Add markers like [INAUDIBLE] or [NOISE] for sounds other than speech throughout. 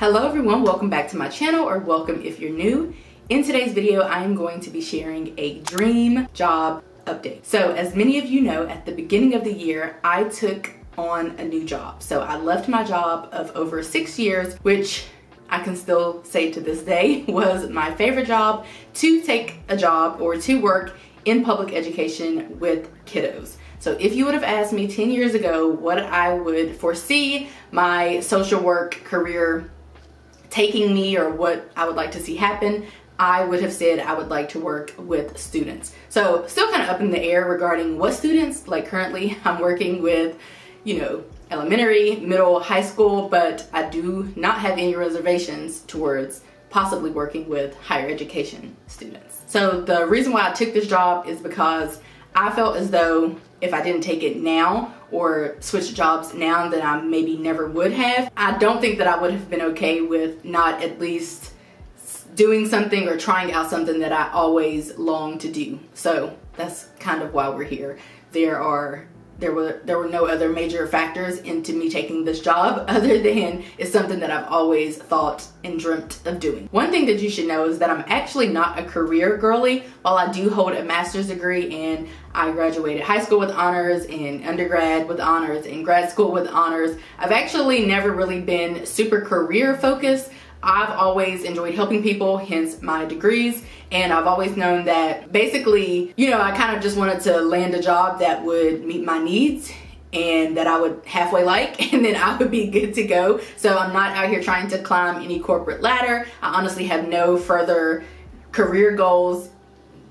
Hello everyone, welcome back to my channel or welcome if you're new. In today's video, I am going to be sharing a dream job update. So as many of you know, at the beginning of the year, I took on a new job. So I left my job of over six years, which I can still say to this day [LAUGHS] was my favorite job to take a job or to work in public education with kiddos. So if you would have asked me 10 years ago what I would foresee my social work career taking me or what I would like to see happen, I would have said I would like to work with students. So still kind of up in the air regarding what students, like currently [LAUGHS] I'm working with, you know, elementary, middle, high school, but I do not have any reservations towards possibly working with higher education students. So the reason why I took this job is because I felt as though if I didn't take it now or switch jobs now that I maybe never would have, I don't think that I would have been okay with not at least doing something or trying out something that I always long to do. So that's kind of why we're here. There are there were there were no other major factors into me taking this job [LAUGHS] other than it's something that I've always thought and dreamt of doing. One thing that you should know is that I'm actually not a career girly. While I do hold a master's degree and I graduated high school with honors and undergrad with honors and grad school with honors, I've actually never really been super career focused. I've always enjoyed helping people, hence my degrees. And I've always known that basically, you know, I kind of just wanted to land a job that would meet my needs and that I would halfway like, [LAUGHS] and then I would be good to go. So I'm not out here trying to climb any corporate ladder. I honestly have no further career goals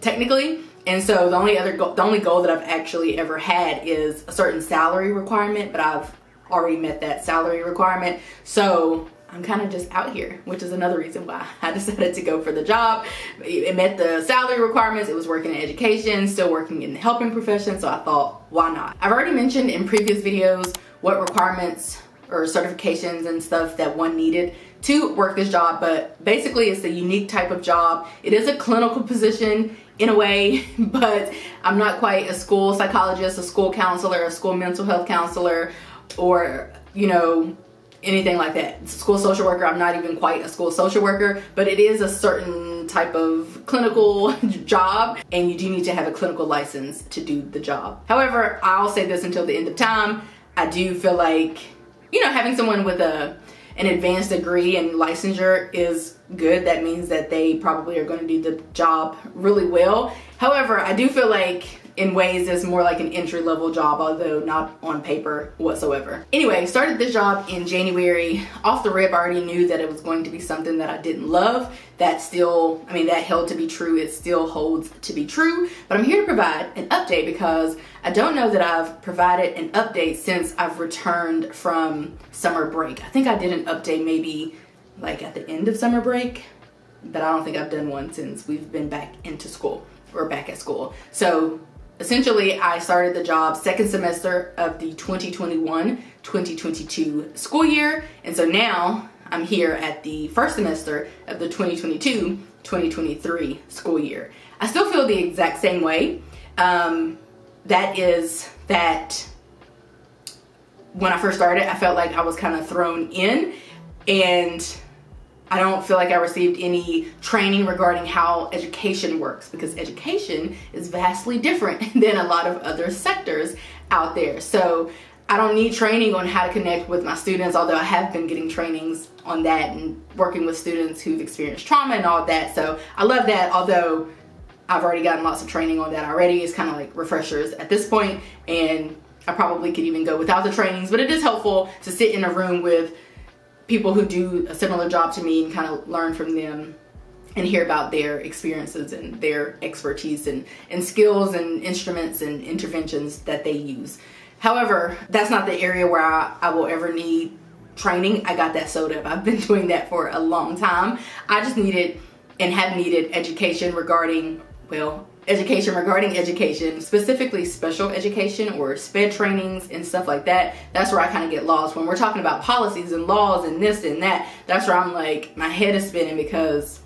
technically. And so the only other the only goal that I've actually ever had is a certain salary requirement, but I've already met that salary requirement. So I'm kind of just out here, which is another reason why [LAUGHS] I decided to go for the job. It met the salary requirements. It was working in education, still working in the helping profession. So I thought, why not? I've already mentioned in previous videos what requirements or certifications and stuff that one needed to work this job, but basically it's a unique type of job. It is a clinical position in a way, [LAUGHS] but I'm not quite a school psychologist, a school counselor, a school mental health counselor, or, you know, anything like that. School social worker, I'm not even quite a school social worker, but it is a certain type of clinical [LAUGHS] job and you do need to have a clinical license to do the job. However, I'll say this until the end of time. I do feel like, you know, having someone with a an advanced degree and licensure is good. That means that they probably are going to do the job really well. However, I do feel like in ways it's more like an entry level job, although not on paper whatsoever. Anyway, started this job in January. Off the rip, I already knew that it was going to be something that I didn't love. That still, I mean, that held to be true. It still holds to be true. But I'm here to provide an update because I don't know that I've provided an update since I've returned from summer break. I think I did an update maybe like at the end of summer break, but I don't think I've done one since we've been back into school or back at school. So essentially I started the job second semester of the 2021-2022 school year. And so now I'm here at the first semester of the 2022-2023 school year. I still feel the exact same way. Um, that is that when I first started, I felt like I was kind of thrown in and I don't feel like I received any training regarding how education works because education is vastly different [LAUGHS] than a lot of other sectors out there. So I don't need training on how to connect with my students, although I have been getting trainings on that and working with students who've experienced trauma and all that. So I love that, although I've already gotten lots of training on that already. It's kind of like refreshers at this point, and I probably could even go without the trainings, but it is helpful to sit in a room with people who do a similar job to me and kind of learn from them and hear about their experiences and their expertise and, and skills and instruments and interventions that they use. However, that's not the area where I, I will ever need training. I got that sewed up. I've been [LAUGHS] doing that for a long time. I just needed and have needed education regarding, well, education regarding education, specifically special education or SPED trainings and stuff like that, that's where I kind of get lost. When we're talking about policies and laws and this and that, that's where I'm like, my head is spinning because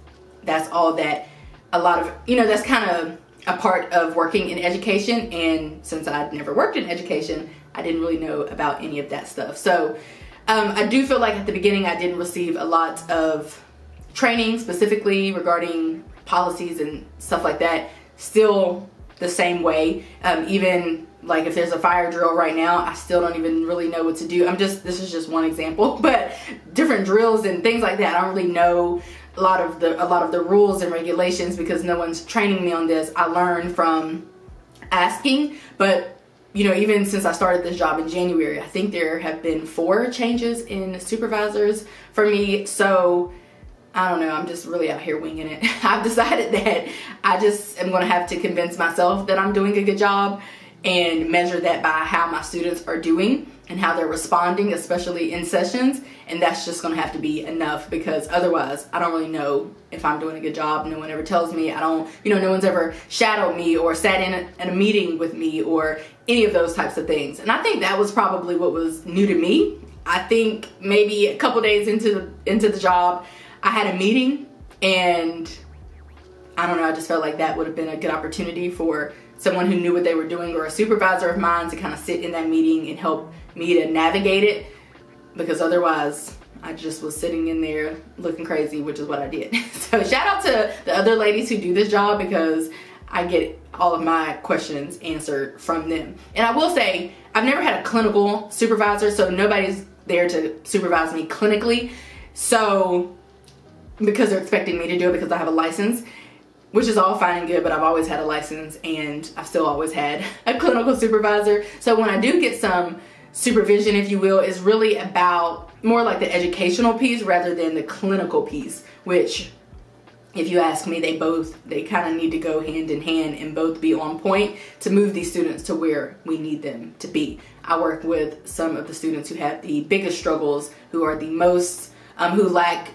that's all that a lot of, you know, that's kind of a part of working in education. And since I'd never worked in education, I didn't really know about any of that stuff. So Um, I do feel like at the beginning I didn't receive a lot of training specifically regarding policies and stuff like that. Still the same way. Um, even like if there's a fire drill right now, I still don't even really know what to do. I'm just, this is just one example, [LAUGHS] but different drills and things like that. I don't really know a lot of the, a lot of the rules and regulations because no one's training me on this. I learned from asking, but you know, even since I started this job in January, I think there have been four changes in supervisors for me. So I don't know, I'm just really out here winging it. [LAUGHS] I've decided that I just am gonna have to convince myself that I'm doing a good job and measure that by how my students are doing and how they're responding, especially in sessions. And that's just gonna have to be enough because otherwise I don't really know if I'm doing a good job. No one ever tells me. I don't, you know, no one's ever shadowed me or sat in a, in a meeting with me or any of those types of things. And I think that was probably what was new to me. I think maybe a couple days into the, into the job, I had a meeting and I don't know, I just felt like that would have been a good opportunity for someone who knew what they were doing or a supervisor of mine to kind of sit in that meeting and help me to navigate it because otherwise I just was sitting in there looking crazy, which is what I did. [LAUGHS] so shout out to the other ladies who do this job because I get all of my questions answered from them. And I will say, I've never had a clinical supervisor, so nobody's there to supervise me clinically. So, because they're expecting me to do it because I have a license, which is all fine and good, but I've always had a license and I've still always had a clinical supervisor. So when I do get some supervision, if you will, is really about more like the educational piece rather than the clinical piece, which if you ask me, they both, they kind of need to go hand in hand and both be on point to move these students to where we need them to be. I work with some of the students who have the biggest struggles, who are the most, um, who lack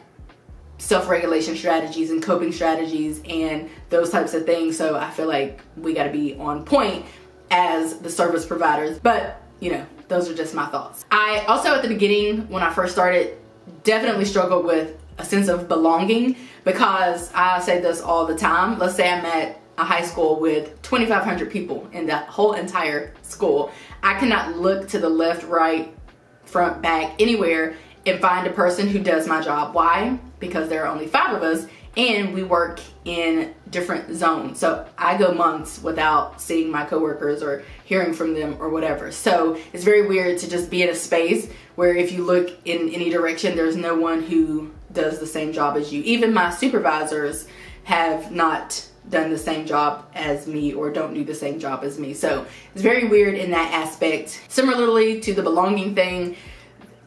self-regulation strategies and coping strategies and those types of things. So I feel like we got to be on point as the service providers. But, you know, those are just my thoughts. I also at the beginning when I first started definitely struggled with a sense of belonging because I say this all the time. Let's say I'm at a high school with 2,500 people in that whole entire school. I cannot look to the left, right, front, back, anywhere and find a person who does my job. Why? Because there are only five of us and we work in different zones. So I go months without seeing my coworkers or hearing from them or whatever. So it's very weird to just be in a space where if you look in any direction, there's no one who does the same job as you. Even my supervisors have not done the same job as me or don't do the same job as me. So it's very weird in that aspect. Similarly to the belonging thing,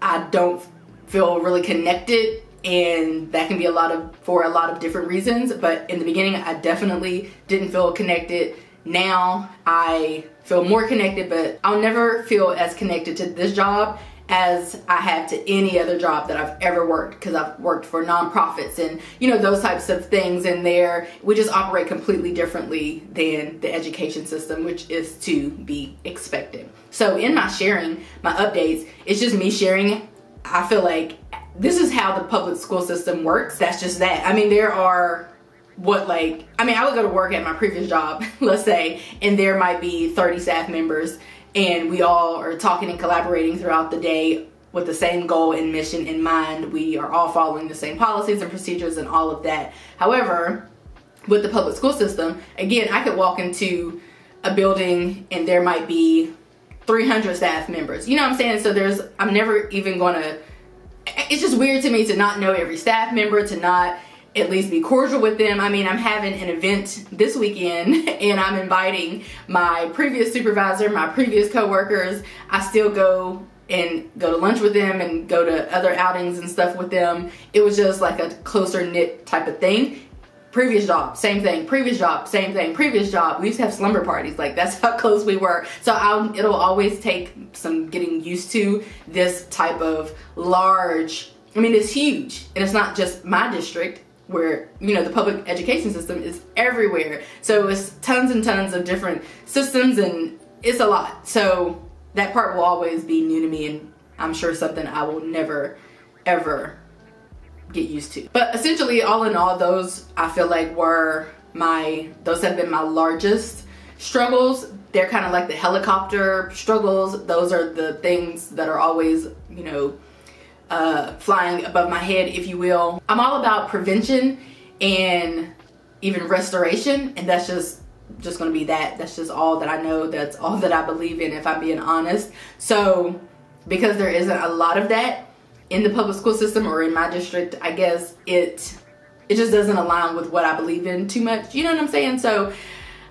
I don't feel really connected and that can be a lot of for a lot of different reasons but in the beginning I definitely didn't feel connected. Now I feel more connected but I'll never feel as connected to this job as I have to any other job that I've ever worked because I've worked for nonprofits and you know those types of things and there. We just operate completely differently than the education system which is to be expected. So in my sharing, my updates, it's just me sharing. I feel like this is how the public school system works. That's just that. I mean, there are what like, I mean, I would go to work at my previous job, [LAUGHS] let's say, and there might be 30 staff members and we all are talking and collaborating throughout the day with the same goal and mission in mind. We are all following the same policies and procedures and all of that. However, with the public school system, again, I could walk into a building and there might be 300 staff members. You know what I'm saying? So there's, I'm never even gonna, it's just weird to me to not know every staff member, to not at least be cordial with them. I mean, I'm having an event this weekend [LAUGHS] and I'm inviting my previous supervisor, my previous coworkers. I still go and go to lunch with them and go to other outings and stuff with them. It was just like a closer knit type of thing previous job, same thing, previous job, same thing, previous job. We used to have slumber parties. Like that's [LAUGHS] how close we were. So I'll, it'll always take some getting used to this type of large, I mean, it's huge and it's not just my district where, you know, the public education system is everywhere. So it's tons and tons of different systems and it's a lot. So that part will always be new to me and I'm sure something I will never, ever get used to. But essentially, all in all, those I feel like were my, those have been my largest struggles. They're kind of like the helicopter struggles. Those are the things that are always, you know, uh, flying above my head, if you will. I'm all about prevention and even restoration, and that's just just gonna be that. That's just all that I know. That's all that I believe in, if I'm being honest. So, because there isn't a lot of that in the public school system or in my district, I guess it it just doesn't align with what I believe in too much. You know what I'm saying? So,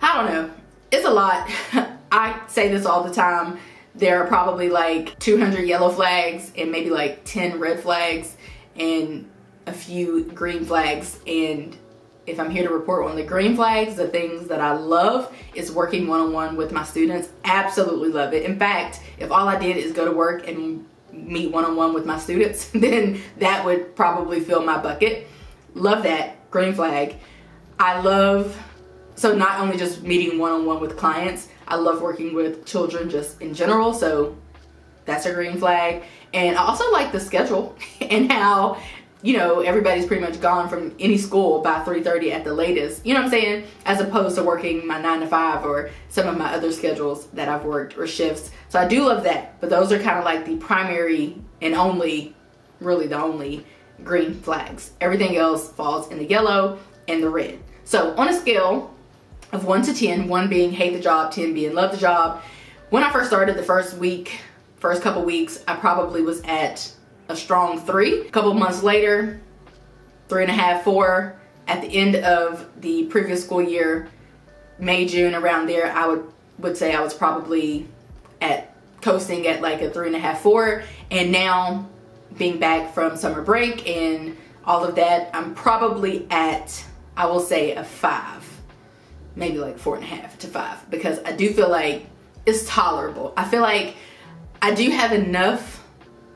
I don't know. It's a lot. [LAUGHS] I say this all the time. There are probably like 200 yellow flags and maybe like 10 red flags and a few green flags and if I'm here to report on the green flags, the things that I love is working one-on-one with my students. Absolutely love it. In fact, if all I did is go to work and meet one-on-one with my students, [LAUGHS] then that would probably fill my bucket. Love that, green flag. I love, so not only just meeting one-on-one with clients, I love working with children just in general, so that's a green flag. And I also like the schedule [LAUGHS] and how you know, everybody's pretty much gone from any school by 3.30 at the latest. You know what I'm saying? As opposed to working my 9 to 5 or some of my other schedules that I've worked or shifts. So I do love that. But those are kind of like the primary and only, really the only green flags. Everything else falls in the yellow and the red. So on a scale of 1 to 10, 1 being hate the job, 10 being love the job, when I first started the first week, first couple weeks, I probably was at a strong three. A couple months later, three and a half, four. At the end of the previous school year, May, June, around there, I would would say I was probably at coasting at like a three and a half, four. And now being back from summer break and all of that, I'm probably at, I will say a five, maybe like four and a half to five, because I do feel like it's tolerable. I feel like I do have enough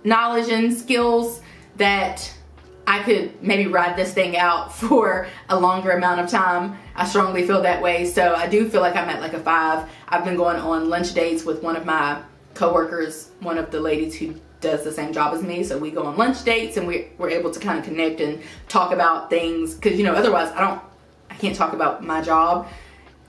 knowledge and skills that I could maybe ride this thing out [LAUGHS] for a longer amount of time. I strongly feel that way. So I do feel like I'm at like a five. I've been going on lunch dates with one of my coworkers, one of the ladies who does the same job as me. So we go on lunch dates and we, we're able to kind of connect and talk about things. Cause you know, otherwise I don't, I can't talk about my job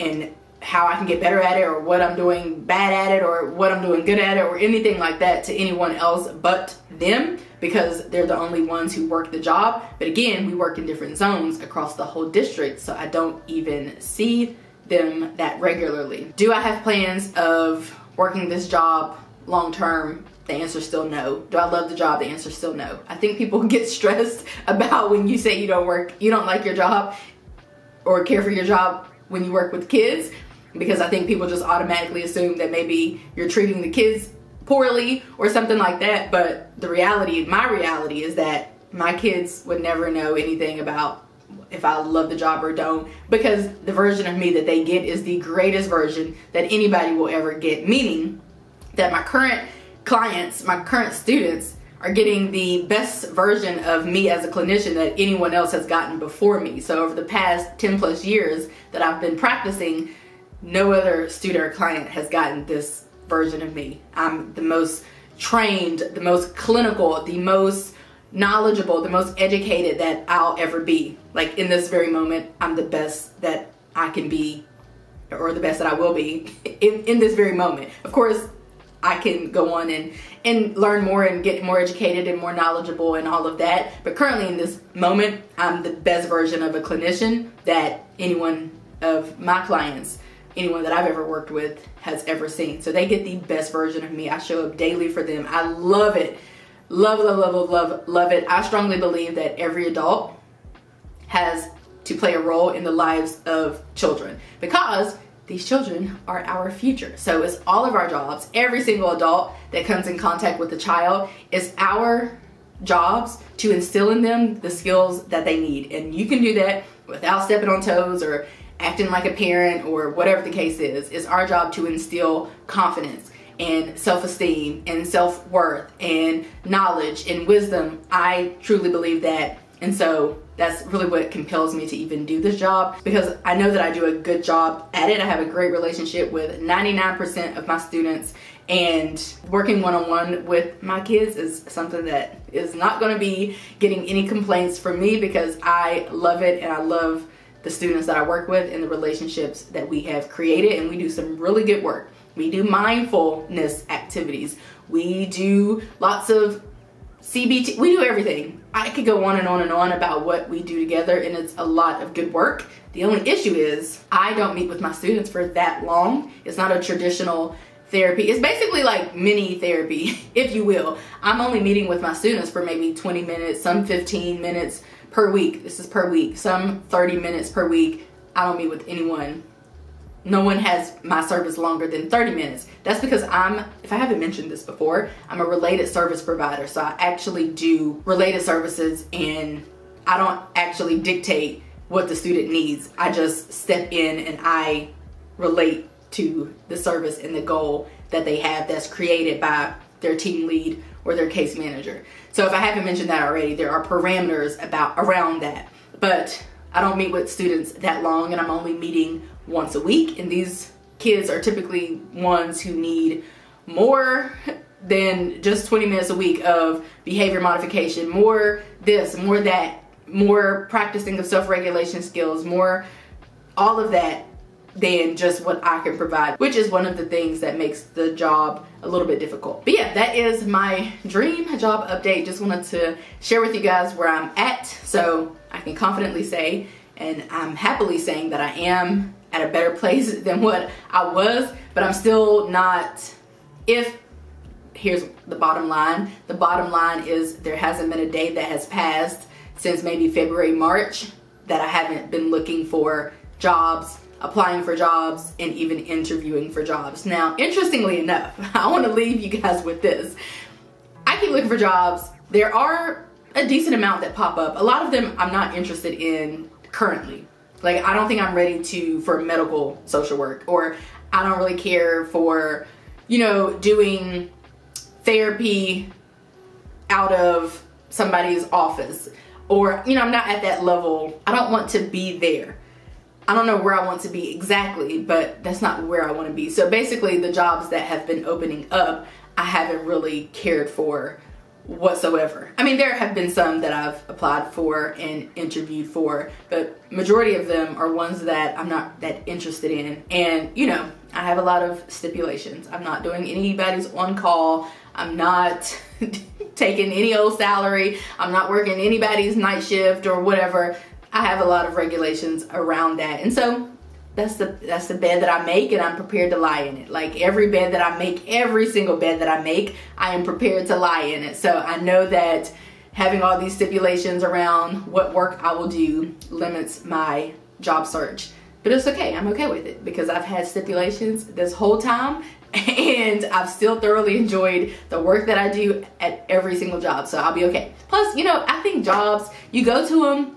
and how I can get better at it or what I'm doing bad at it or what I'm doing good at it or anything like that to anyone else but them because they're the only ones who work the job. But again, we work in different zones across the whole district, so I don't even see them that regularly. Do I have plans of working this job long term? The answer still no. Do I love the job? The answer still no. I think people [LAUGHS] get stressed about when you say you don't work, you don't like your job or care for your job when you work with kids because I think people just automatically assume that maybe you're treating the kids poorly or something like that. But the reality, my reality is that my kids would never know anything about if I love the job or don't because the version of me that they get is the greatest version that anybody will ever get. Meaning that my current clients, my current students, are getting the best version of me as a clinician that anyone else has gotten before me. So over the past 10 plus years that I've been practicing, no other student or client has gotten this version of me. I'm the most trained, the most clinical, the most knowledgeable, the most educated that I'll ever be. Like in this very moment, I'm the best that I can be or the best that I will be [LAUGHS] in, in this very moment. Of course, I can go on and, and learn more and get more educated and more knowledgeable and all of that. But currently in this moment, I'm the best version of a clinician that anyone of my clients anyone that I've ever worked with has ever seen. So they get the best version of me. I show up daily for them. I love it. Love, love, love, love, love it. I strongly believe that every adult has to play a role in the lives of children because these children are our future. So it's all of our jobs. Every single adult that comes in contact with a child is our jobs to instill in them the skills that they need. And you can do that without stepping on toes or acting like a parent or whatever the case is. It's our job to instill confidence and self-esteem and self-worth and knowledge and wisdom. I truly believe that. And so that's really what compels me to even do this job because I know that I do a good job at it. I have a great relationship with 99% of my students and working one-on-one with my kids is something that is not going to be getting any complaints from me because I love it and I love the students that I work with and the relationships that we have created and we do some really good work. We do mindfulness activities. We do lots of CBT, we do everything. I could go on and on and on about what we do together and it's a lot of good work. The only issue is I don't meet with my students for that long. It's not a traditional therapy. It's basically like mini therapy, [LAUGHS] if you will. I'm only meeting with my students for maybe 20 minutes, some 15 minutes per week. This is per week, some 30 minutes per week. I don't meet with anyone. No one has my service longer than 30 minutes. That's because I'm, if I haven't mentioned this before, I'm a related service provider. So I actually do related services and I don't actually dictate what the student needs. I just step in and I relate to the service and the goal that they have that's created by their team lead or their case manager. So if I haven't mentioned that already, there are parameters about around that. But I don't meet with students that long and I'm only meeting once a week and these kids are typically ones who need more than just 20 minutes a week of behavior modification, more this, more that, more practicing of self-regulation skills, more all of that than just what I can provide, which is one of the things that makes the job a little bit difficult. But yeah, that is my dream job update. Just wanted to share with you guys where I'm at so I can confidently say, and I'm happily saying that I am at a better [LAUGHS] place than what I was, but I'm still not, if, here's the bottom line. The bottom line is there hasn't been a day that has passed since maybe February, March that I haven't been looking for jobs applying for jobs, and even interviewing for jobs. Now, interestingly enough, [LAUGHS] I want to leave you guys with this. I keep looking for jobs. There are a decent amount that pop up. A lot of them I'm not interested in currently. Like, I don't think I'm ready to, for medical social work, or I don't really care for, you know, doing therapy out of somebody's office. Or, you know, I'm not at that level. I don't want to be there. I don't know where I want to be exactly, but that's not where I want to be. So basically the jobs that have been opening up, I haven't really cared for whatsoever. I mean, there have been some that I've applied for and interviewed for, but majority of them are ones that I'm not that interested in. And, you know, I have a lot of stipulations. I'm not doing anybody's on call. I'm not [LAUGHS] taking any old salary. I'm not working anybody's night shift or whatever. I have a lot of regulations around that. And so that's the that's the bed that I make and I'm prepared to lie in it. Like every bed that I make, every single bed that I make, I am prepared to lie in it. So I know that having all these stipulations around what work I will do limits my job search. But it's okay. I'm okay with it because I've had stipulations this whole time [LAUGHS] and I've still thoroughly enjoyed the work that I do at every single job. So I'll be okay. Plus, you know, I think jobs, you go to them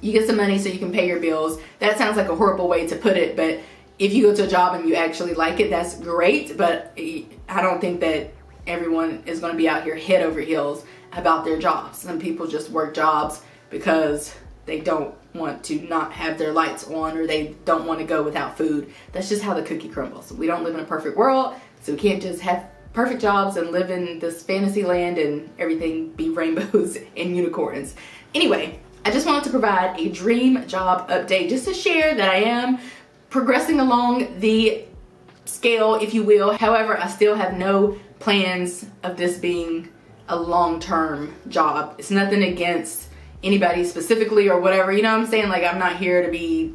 you get some money so you can pay your bills. That sounds like a horrible way to put it, but if you go to a job and you actually like it, that's great. But I don't think that everyone is going to be out here head over heels about their jobs. Some people just work jobs because they don't want to not have their lights on or they don't want to go without food. That's just how the cookie crumbles. We don't live in a perfect world, so we can't just have perfect jobs and live in this fantasy land and everything be rainbows [LAUGHS] and unicorns. Anyway, I just wanted to provide a dream job update just to share that I am progressing along the scale, if you will. However, I still have no plans of this being a long-term job. It's nothing against anybody specifically or whatever. You know what I'm saying? Like, I'm not here to be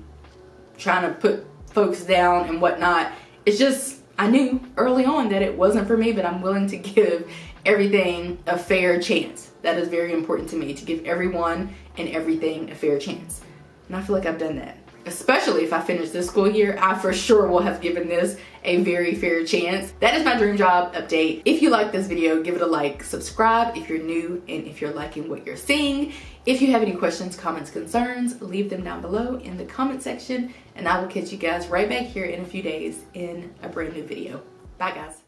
trying to put folks down and whatnot. It's just, I knew early on that it wasn't for me, but I'm willing to give everything a fair chance. That is very important to me, to give everyone and everything a fair chance. And I feel like I've done that. Especially if I finish this school year, I for sure will have given this a very fair chance. That is my dream job update. If you like this video, give it a like, subscribe if you're new, and if you're liking what you're seeing. If you have any questions, comments, concerns, leave them down below in the comment section, and I will catch you guys right back here in a few days in a brand new video. Bye guys.